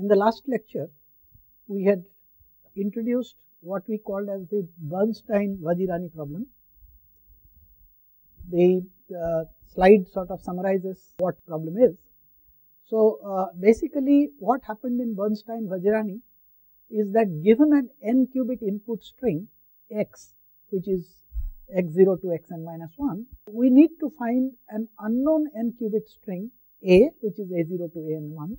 In the last lecture, we had introduced what we called as the Bernstein-Vazirani problem. The uh, slide sort of summarizes what problem is. So, uh, basically what happened in Bernstein-Vazirani is that given an n qubit input string x, which is x0 to xn minus 1, we need to find an unknown n qubit string a, which is a0 to an1,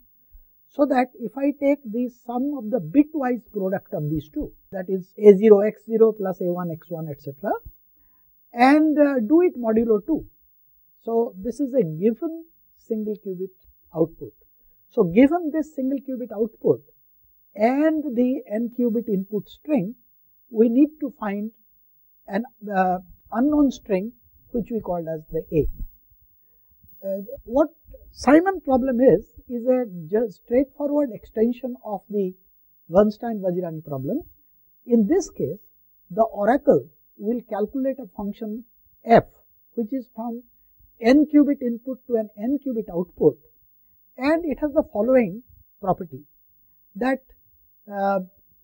so that if I take the sum of the bitwise product of these two, that is a0 x0 plus a1 x1 etc., and uh, do it modulo 2. So, this is a given single qubit output. So, given this single qubit output and the n qubit input string, we need to find an uh, unknown string which we called as the A. Uh, what Simon problem is, is a just straightforward extension of the Bernstein-Vazirani problem. In this case, the oracle will calculate a function f which is from n qubit input to an n qubit output and it has the following property that uh,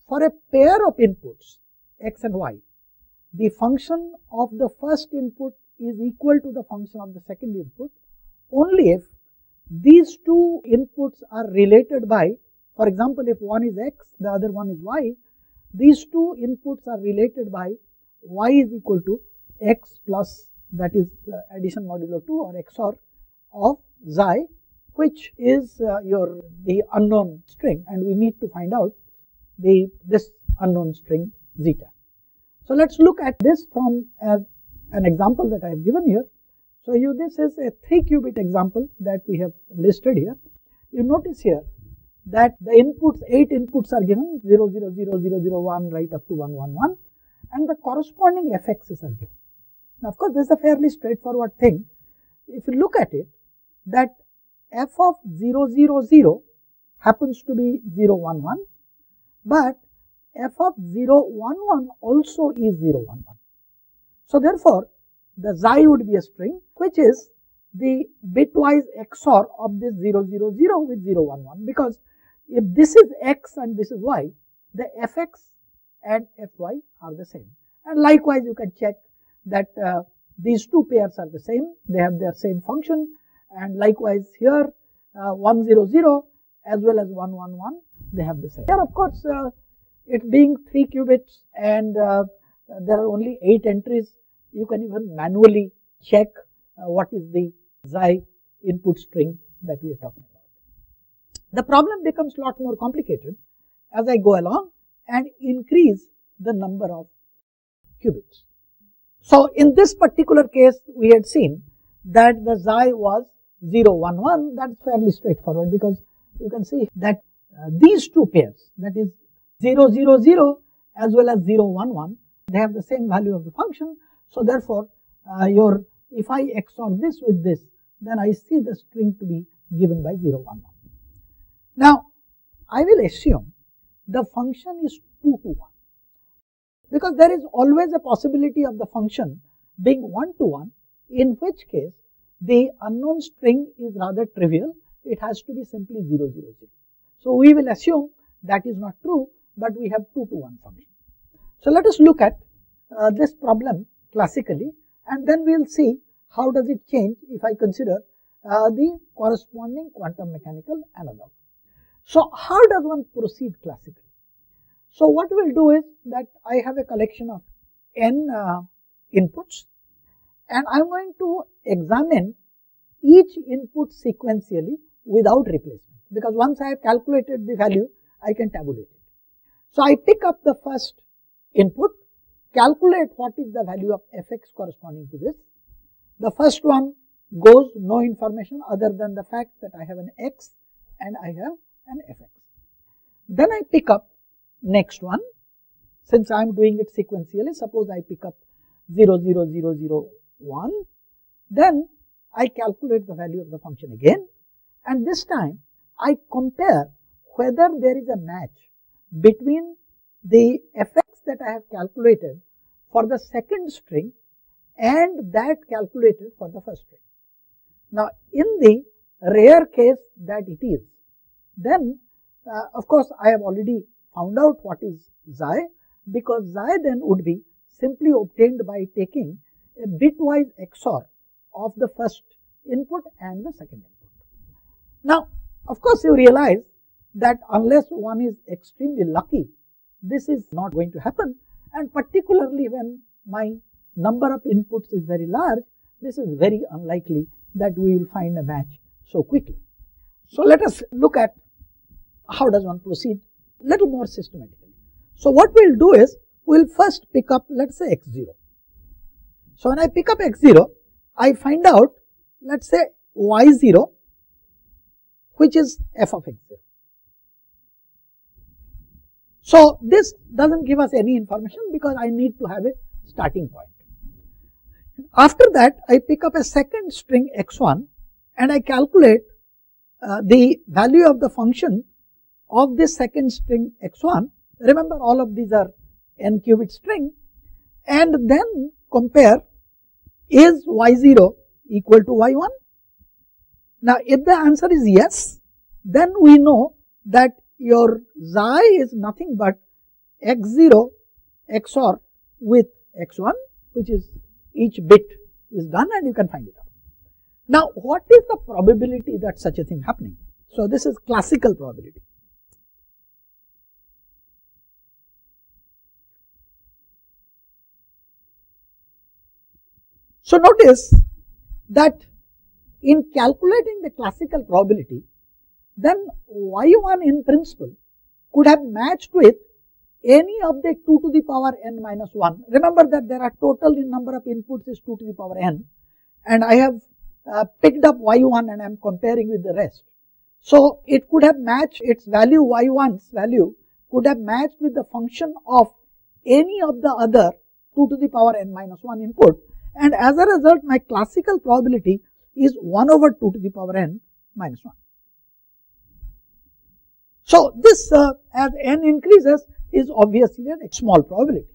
for a pair of inputs x and y the function of the first input is equal to the function of the second input only if these two inputs are related by, for example, if one is x, the other one is y, these two inputs are related by y is equal to x plus that is uh, addition modulo 2 or XOR of xi which is uh, your the unknown string and we need to find out the this unknown string zeta. So, let us look at this from uh, an example that I have given here. So, you this is a 3 qubit example that we have listed here. You notice here that the inputs 8 inputs are given 0 0 0 0 0 1 right up to 1 1 1 and the corresponding fx's are given. Now, of course, this is a fairly straightforward thing. If you look at it that f of 0 0 0 happens to be 0 1 1, but f of 0 1 1 also is 0 1 1. So, therefore, the xi would be a string which is the bitwise XOR of this 0 0 0 with 0 1 1 because if this is x and this is y, the fx and fy are the same. And likewise, you can check that uh, these two pairs are the same, they have their same function and likewise here uh, 1 0 0 as well as 1 1 1 they have the same. Here of course, uh, it being 3 qubits and uh, there are only 8 entries, you can even manually check uh, what is the xi input string that we are talking about. The problem becomes a lot more complicated as I go along and increase the number of qubits. So, in this particular case we had seen that the xi was 0 1 1 that is fairly straightforward because you can see that uh, these two pairs that is 0 0 0 as well as 0 1 1 they have the same value of the function. So, therefore, uh, your if I XOR this with this then I see the string to be given by 0 1 1. Now, I will assume the function is 2 to 1 because there is always a possibility of the function being 1 to 1 in which case the unknown string is rather trivial it has to be simply 0 0 0. So, we will assume that is not true but we have 2 to 1 function. So, let us look at uh, this problem classically and then we will see how does it change if I consider uh, the corresponding quantum mechanical analog. So, how does one proceed classically? So, what we will do is that I have a collection of n uh, inputs and I am going to examine each input sequentially without replacement because once I have calculated the value I can tabulate it. So, I pick up the first input, calculate what is the value of fx corresponding to this. The first one goes no information other than the fact that I have an x and I have an fx. Then I pick up next one since I am doing it sequentially suppose I pick up 0 0 0 0 1 then I calculate the value of the function again and this time I compare whether there is a match between the fx that I have calculated for the second string and that calculated for the first string. Now, in the rare case that it is, then uh, of course I have already found out what is xi because xi then would be simply obtained by taking a bitwise XOR of the first input and the second input. Now, of course, you realize that unless one is extremely lucky, this is not going to happen and particularly when my number of inputs is very large, this is very unlikely that we will find a match so quickly. So, let us look at how does one proceed little more systematically. So, what we will do is we will first pick up let us say x0. So, when I pick up x0, I find out let us say y0 which is f of x0. So, this does not give us any information because I need to have a starting point. After that, I pick up a second string x1 and I calculate uh, the value of the function of this second string x1. Remember all of these are n qubit string and then compare is y0 equal to y1? Now, if the answer is yes, then we know that your xi is nothing but x0 XOR with x1 which is each bit is done and you can find it out. Now, what is the probability that such a thing happening? So, this is classical probability. So, notice that in calculating the classical probability, then y1 in principle could have matched with any of the 2 to the power n minus 1. Remember that there are total in number of inputs is 2 to the power n and I have uh, picked up y1 and I am comparing with the rest. So, it could have matched its value y1's value could have matched with the function of any of the other 2 to the power n minus 1 input and as a result my classical probability is 1 over 2 to the power n minus 1. So, this uh, as n increases is obviously a small probability.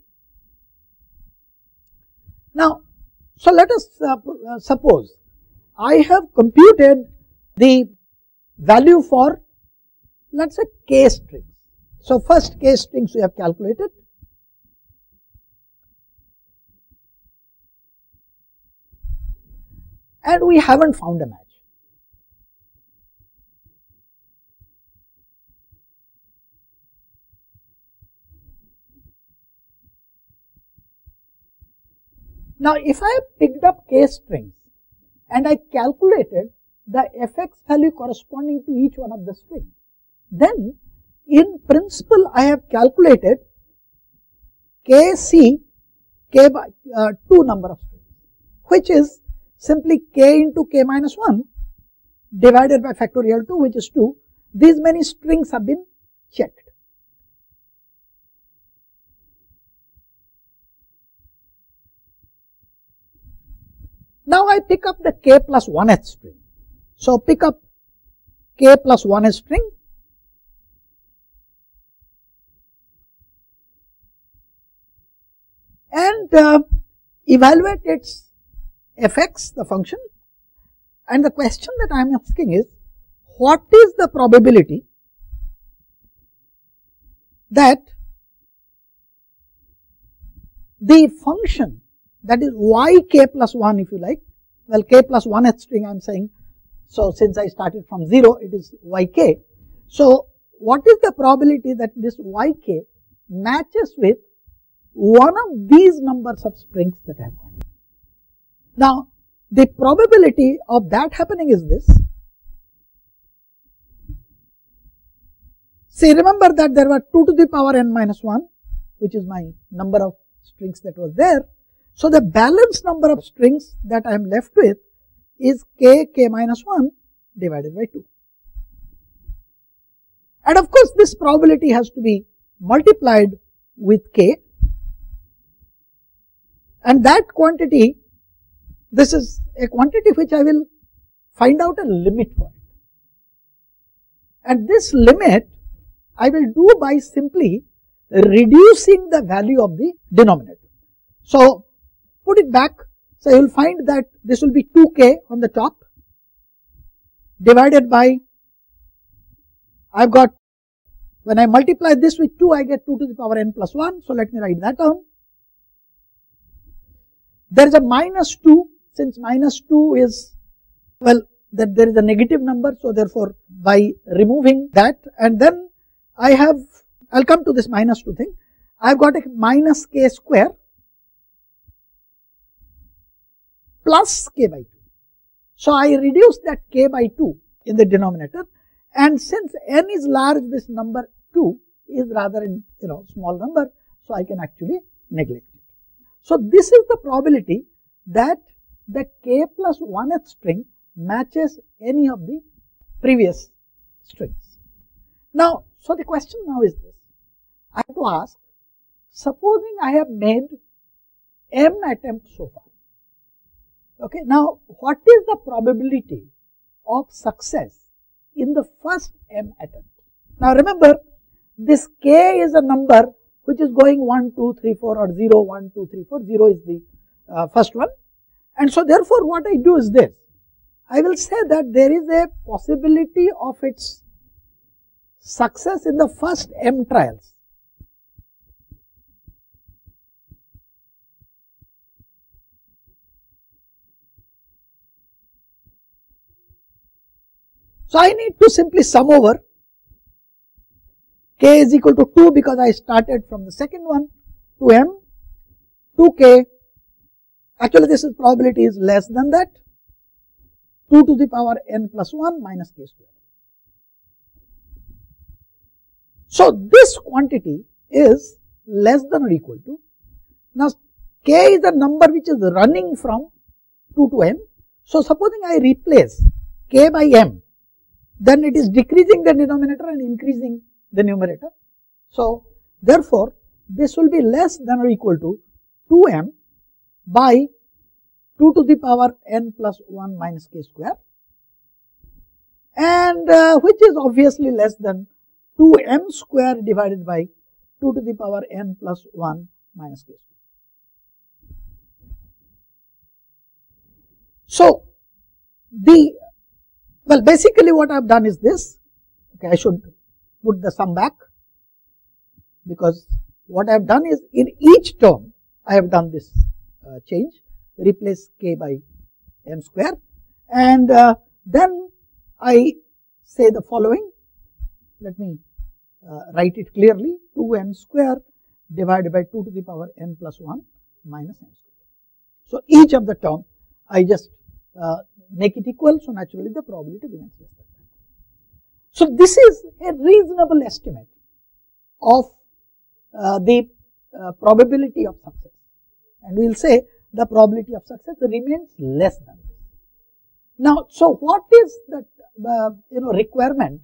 Now, so let us uh, uh, suppose I have computed the value for let us say k strings. So, first k strings we have calculated and we haven't found a match. Now, if I have picked up k strings and I calculated the fx value corresponding to each one of the strings, then in principle I have calculated kc k by uh, 2 number of strings, which is simply k into k minus 1 divided by factorial 2 which is 2 these many strings have been checked. Now I pick up the k plus 1th string. So pick up k plus 1th string and uh, evaluate its fx the function and the question that I am asking is what is the probability that the function that is y k plus 1 if you like well k plus 1th string I am saying so since I started from 0 it is y k. So what is the probability that this y k matches with one of these numbers of strings that I have got. Now, the probability of that happening is this. See, remember that there were 2 to the power n minus 1, which is my number of strings that was there. So, the balance number of strings that I am left with is k, k minus 1 divided by 2. And of course, this probability has to be multiplied with k and that quantity this is a quantity which I will find out a limit for. And this limit I will do by simply reducing the value of the denominator. So, put it back. So, you will find that this will be 2k on the top divided by I have got When I multiply this with 2, I get 2 to the power n plus 1. So let me write that down. There is a minus 2, since minus 2 is, well, that there is a negative number. So therefore, by removing that and then I have, I'll come to this minus 2 thing. I've got a minus k square plus k by 2. So I reduce that k by 2 in the denominator and since n is large this number 2 is rather in you know small number so I can actually neglect it. So this is the probability that the k plus 1th string matches any of the previous strings. Now so the question now is this I have to ask supposing I have made m attempts so far okay now what is the probability of success in the first m attempt. Now remember this k is a number which is going 1, 2, 3, 4 or 0, 1, 2, 3, 4, 0 is the uh, first one. And so therefore what I do is this, I will say that there is a possibility of its success in the first m trials. So I need to simply sum over. K is equal to 2 because I started from the second one to m. 2k actually this is probability is less than that. 2 to the power n plus 1 minus k square. So this quantity is less than or equal to now k is the number which is running from 2 to m. So supposing I replace k by m then it is decreasing the denominator and increasing the numerator. So, therefore, this will be less than or equal to 2m by 2 to the power n plus 1 minus k square and uh, which is obviously less than 2m square divided by 2 to the power n plus 1 minus k square. So, the well, basically what I have done is this, okay, I should put the sum back. Because what I have done is in each term I have done this uh, change, replace k by m square. And uh, then I say the following, let me uh, write it clearly. 2m square divided by 2 to the power n plus 1 minus m square. So, each of the term I just uh, make it equal. So, naturally the probability remains less than that. So, this is a reasonable estimate of uh, the uh, probability of success and we will say the probability of success remains less than this. Now, so what is the uh, you know requirement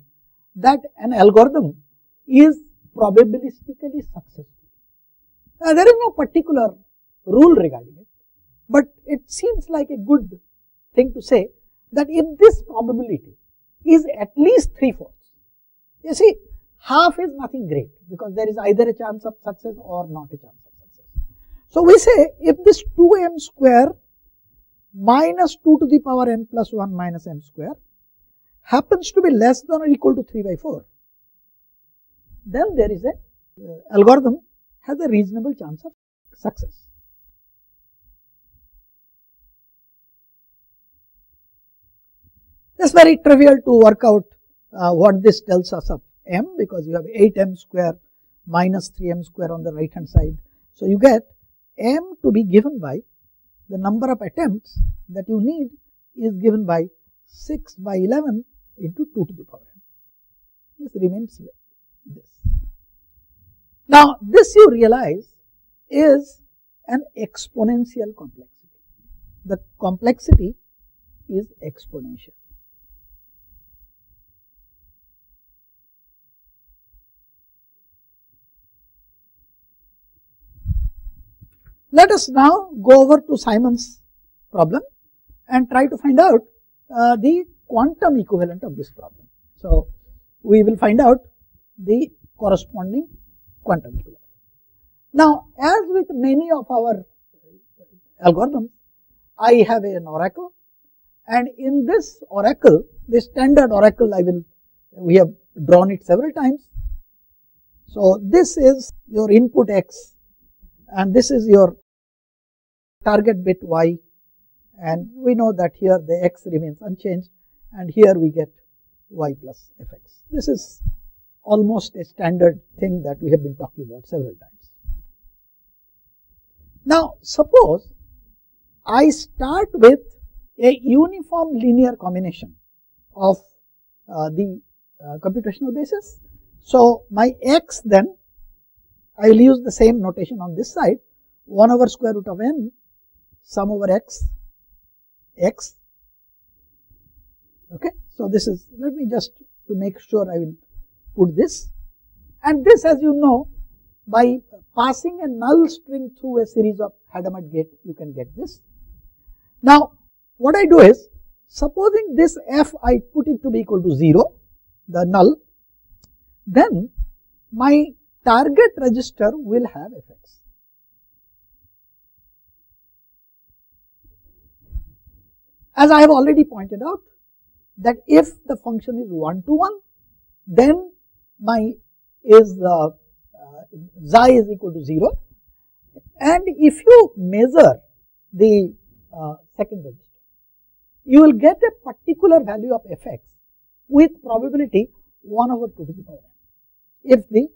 that an algorithm is probabilistically successful? Now, there is no particular rule regarding it, but it seems like a good thing to say that if this probability is at least 3 fourths, you see half is nothing great because there is either a chance of success or not a chance of success. So we say if this 2m square minus 2 to the power n plus 1 minus m square happens to be less than or equal to 3 by 4, then there is a uh, algorithm has a reasonable chance of success. It's very trivial to work out uh, what this tells us of m because you have 8m square minus 3m square on the right hand side. So, you get m to be given by the number of attempts that you need is given by 6 by 11 into 2 to the power n. This remains this. Now, this you realize is an exponential complexity. The complexity is exponential. Let us now go over to Simon's problem and try to find out uh, the quantum equivalent of this problem. So, we will find out the corresponding quantum equivalent. Now, as with many of our algorithms, I have an oracle and in this oracle, the standard oracle I will, we have drawn it several times. So, this is your input x and this is your target bit y and we know that here the x remains unchanged and here we get y plus fx. This is almost a standard thing that we have been talking about several times. Now, suppose I start with a uniform linear combination of uh, the uh, computational basis. So, my x then I will use the same notation on this side 1 over square root of n sum over x x okay. So, this is let me just to make sure I will put this and this as you know by passing a null string through a series of Hadamard gate you can get this. Now, what I do is supposing this f I put it to be equal to 0 the null then my target register will have fx. As I have already pointed out that if the function is 1 to 1 then my is uh, uh, xi is equal to 0 and if you measure the uh, second register you will get a particular value of fx with probability 1 over 2 to the power if the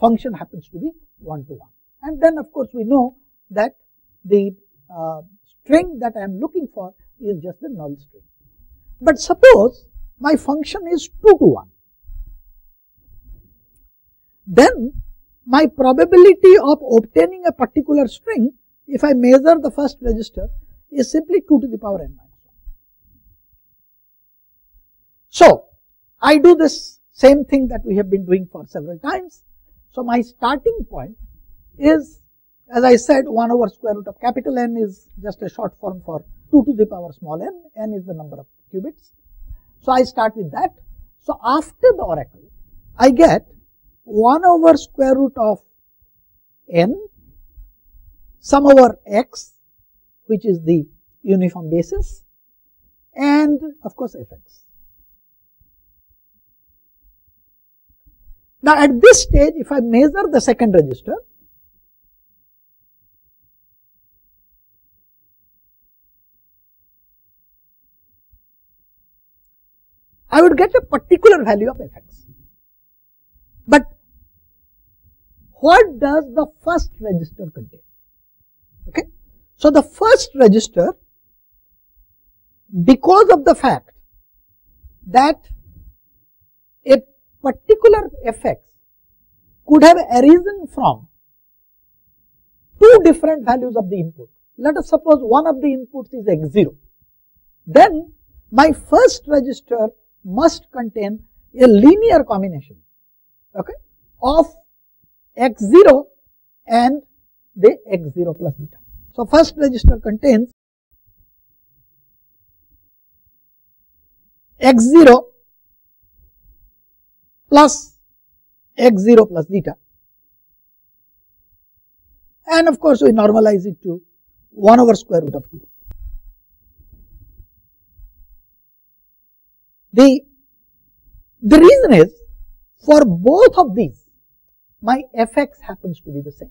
function happens to be 1 to 1 and then of course we know that the uh, string that I am looking for is just the null string. But suppose my function is 2 to 1 then my probability of obtaining a particular string if I measure the first register is simply 2 to the power n minus 1. So, I do this same thing that we have been doing for several times. So, my starting point is as I said 1 over square root of capital N is just a short form for 2 to the power small n, n is the number of qubits. So, I start with that. So, after the oracle I get 1 over square root of n sum over x which is the uniform basis and of course fx. Now at this stage if I measure the second register I would get a particular value of fx. But what does the first register contain? Okay. So, the first register because of the fact that a particular fx could have arisen from two different values of the input. Let us suppose one of the inputs is x0. Then my first register must contain a linear combination okay, of x0 and the x0 plus beta. So, first register contains x0 plus x0 plus zeta and of course, we normalize it to 1 over square root of 2. The, the reason is for both of these my fx happens to be the same.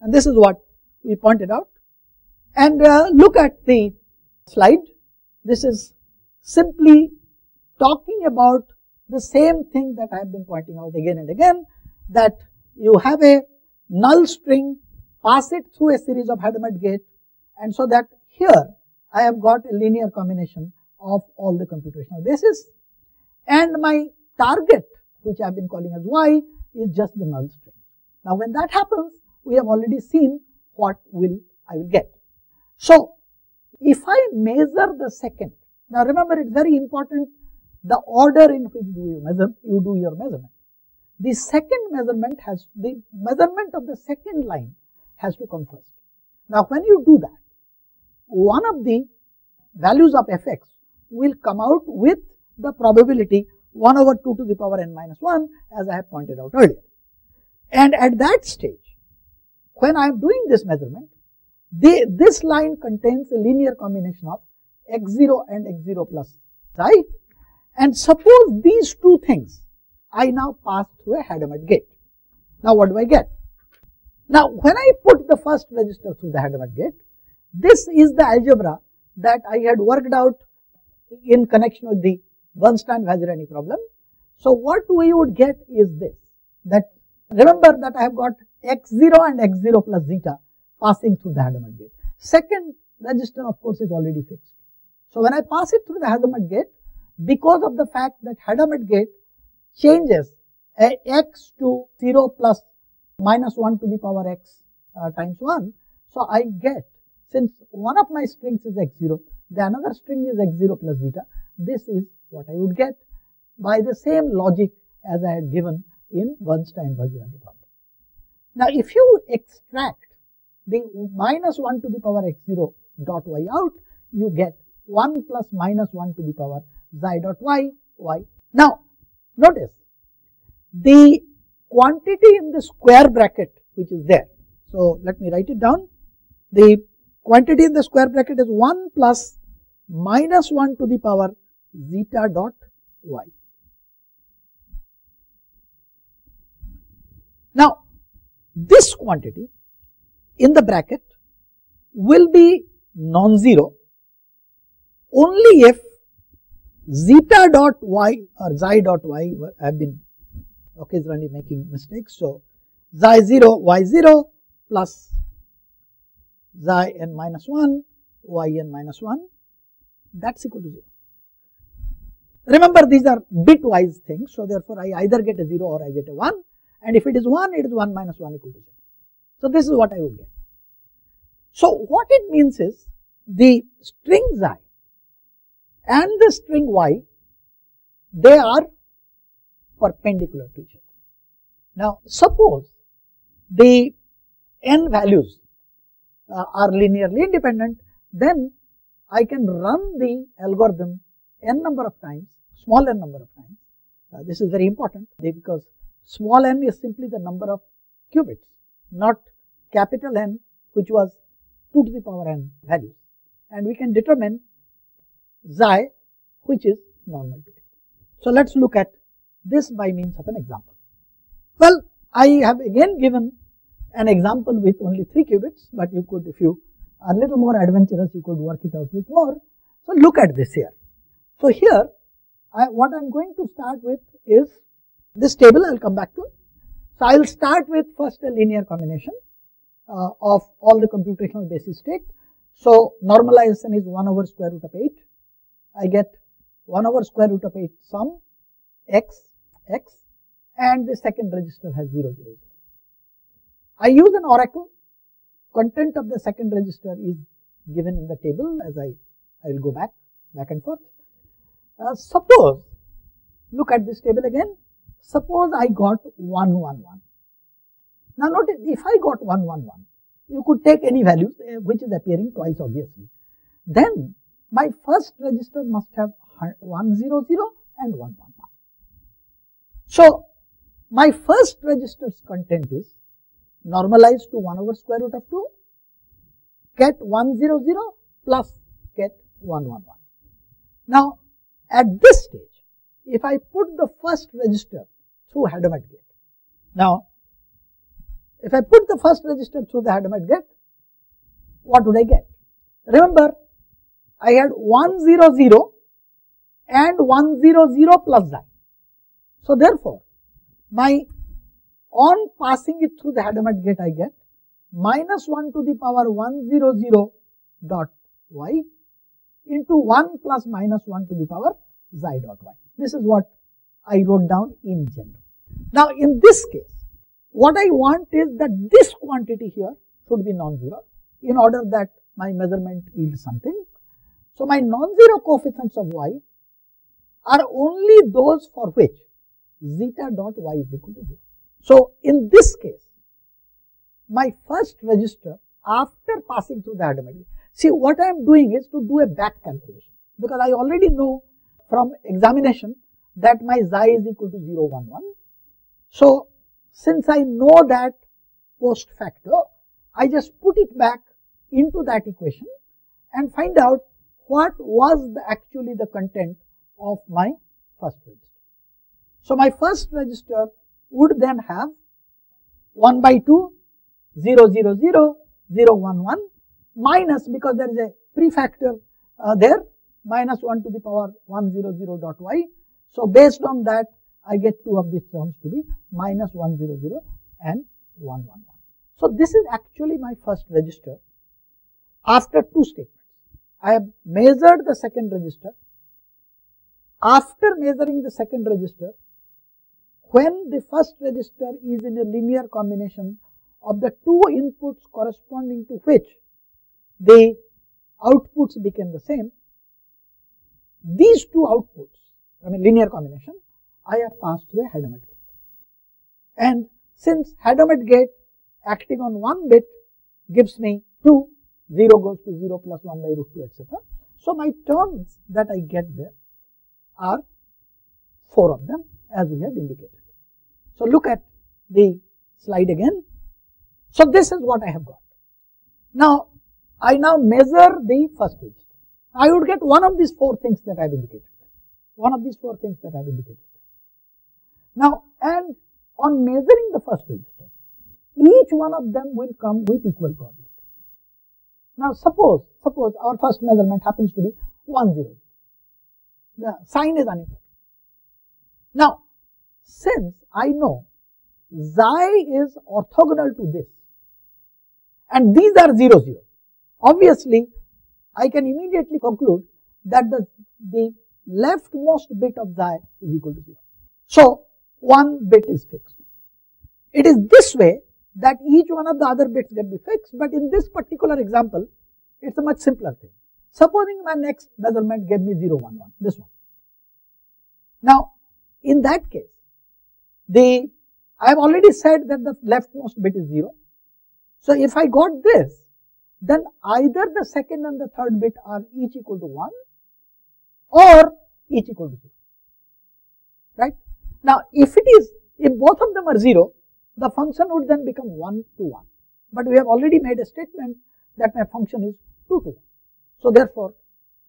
And this is what we pointed out. And uh, look at the slide. This is simply talking about the same thing that I have been pointing out again and again that you have a null string pass it through a series of Hadamard gate and so that here I have got a linear combination of all the computational bases and my target which I have been calling as y is just the null string. Now when that happens we have already seen what will I will get. So if I measure the second, now remember it's very important the order in which do you measure, you do your measurement. The second measurement has, the measurement of the second line has to come first. Now when you do that, one of the values of fx will come out with the probability 1 over 2 to the power n minus 1 as I have pointed out earlier. And at that stage, when I am doing this measurement, this line contains a linear combination of x0 and x0 plus xi and suppose these two things I now pass through a Hadamard gate. Now what do I get? Now when I put the first register through the Hadamard gate, this is the algebra that I had worked out in connection with the Bernstein-Vazirani problem. So what we would get is this, that remember that I have got x0 and x0 plus zeta passing through the Hadamard gate. Second register of course is already fixed. So when I pass it through the Hadamard gate, because of the fact that Hadamard gate changes x to 0 plus minus 1 to the power x uh, times 1. So I get, since one of my strings is x0, the another string is x0 plus zeta, this is what I would get by the same logic as I had given in Bernstein-Vazirani problem. Now if you extract the minus 1 to the power x0 dot y out, you get 1 plus minus 1 to the power xi dot y, y. Now notice the quantity in the square bracket which is there. So let me write it down. The quantity in the square bracket is 1 plus minus 1 to the power zeta dot y. Now this quantity in the bracket will be non-zero only if zeta dot y or xi dot y have been occasionally making mistakes. So, xi 0 y 0 plus xi n minus 1 y n minus 1 that is equal to 0. Remember these are bitwise things. So, therefore, I either get a 0 or I get a 1 and if it is 1 it is 1 minus 1 equal to 0. So, this is what I would get. So, what it means is the string xi and the string y they are perpendicular to each other. Now, suppose the n values uh, are linearly independent, then I can run the algorithm n number of times, small n number of times. Uh, this is very important because small n is simply the number of qubits, not capital N which was 2 to the power n values. And we can determine xi which is normal to it. So, let us look at this by means of an example. Well, I have again given an example with only 3 qubits, but you could if you are a little more adventurous you could work it out with more. So, look at this here. So, here I, what I am going to start with is this table I will come back to. So, I will start with first a linear combination uh, of all the computational basis state. So, normalization is 1 over square root of 8. I get 1 over square root of 8 sum x x and the second register has 0 0 0. I use an oracle content of the second register is given in the table as I, I will go back back and forth. Uh, suppose look at this table again suppose I got 1 1 1. Now notice if I got 1 1 1 you could take any value uh, which is appearing twice obviously then my first register must have 1 0 0 and 1 1 1. So, my first register's content is normalized to 1 over square root of 2, get 1 0 0 plus get 1 1 1. Now, at this stage, if I put the first register through Hadamard gate, now, if I put the first register through the Hadamard gate, what would I get? Remember, I had 1 0 0 and 1 0 0 plus xi. So therefore, my on passing it through the Hadamard gate I get minus 1 to the power 100 dot y into 1 plus minus 1 to the power xi dot y. This is what I wrote down in general. Now in this case, what I want is that this quantity here should be non-zero in order that my measurement yields something. So my non-zero coefficients of y are only those for which zeta dot y is equal to 0. So, in this case, my first register after passing through the Hadamard, see what I am doing is to do a back calculation because I already know from examination that my xi is equal to 0, 1, 1. So, since I know that post factor, I just put it back into that equation and find out what was the actually the content of my first register. So, my first register would then have 1 by 2, 0, 0, 0, 0, 1, 1 minus because there is a prefactor uh, there minus 1 to the power 1 0 0 dot y. So, based on that I get two of these terms to be minus 1 0 0 and 1 1 1. So, this is actually my first register after two statements. I have measured the second register. After measuring the second register, when the first register is in a linear combination of the two inputs corresponding to which the outputs became the same, these two outputs, I mean linear combination, I have passed through a Hadamard gate. And since Hadamard gate acting on one bit gives me 2, 0 goes to 0 plus 1 by root 2 etc. So, my terms that I get there are 4 of them as we had indicated. So, look at the slide again. So, this is what I have got. Now, I now measure the first register. I would get one of these four things that I have indicated. One of these four things that I have indicated. Now, and on measuring the first register, each one of them will come with equal probability. Now, suppose, suppose our first measurement happens to be 1 0. The sign is unimportant. Now, since I know xi is orthogonal to this and these are 0 0, obviously I can immediately conclude that the, the leftmost bit of xi is equal to 0. So, one bit is fixed. It is this way that each one of the other bits can be fixed, but in this particular example, it's a much simpler thing. Supposing my next measurement gave me 0, 1, 1, this one. Now, in that case, the I have already said that the leftmost bit is 0. So, if I got this, then either the second and the third bit are each equal to 1 or each equal to 0, right. Now, if it is, if both of them are 0, the function would then become 1 to 1. But we have already made a statement that my function is 2 to 1. So, therefore,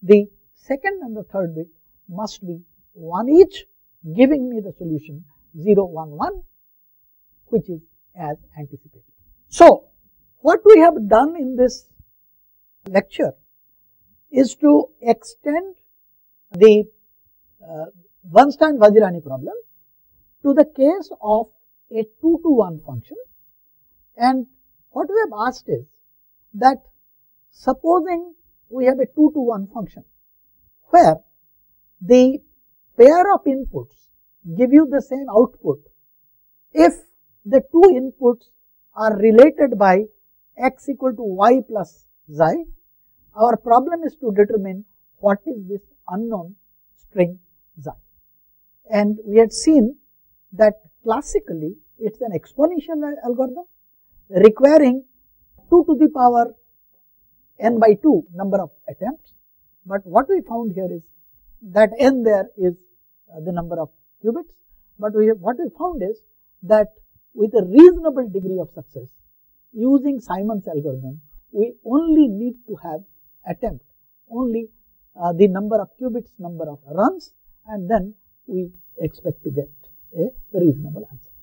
the second and the third bit must be 1 each giving me the solution 0, 1, 1 which is as anticipated. So, what we have done in this lecture is to extend the uh, Bernstein-Vazirani problem to the case of a 2 to 1 function and what we have asked is that supposing we have a 2 to 1 function where the pair of inputs give you the same output if the two inputs are related by x equal to y plus xi, our problem is to determine what is this unknown string xi. And we had seen that classically it is an exponential algorithm requiring 2 to the power n by 2 number of attempts. But what we found here is that n there is uh, the number of qubits. But we have, what we found is that with a reasonable degree of success using Simon's algorithm, we only need to have attempt only uh, the number of qubits, number of runs and then we expect to get a reasonable answer.